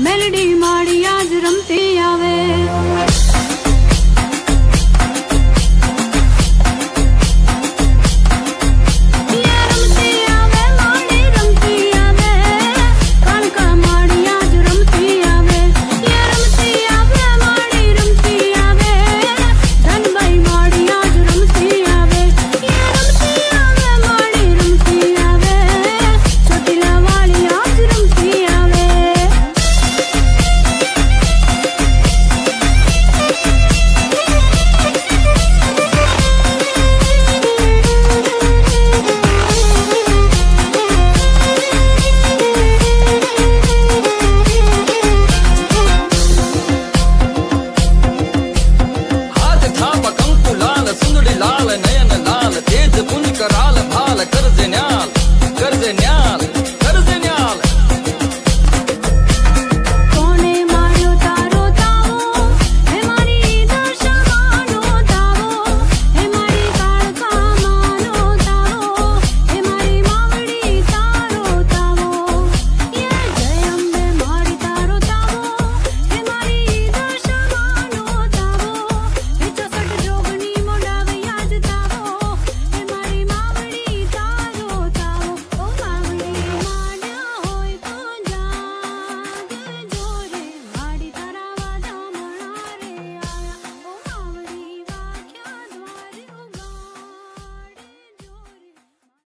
મેલડી માડી આજ રમતી આવે 这是怎样？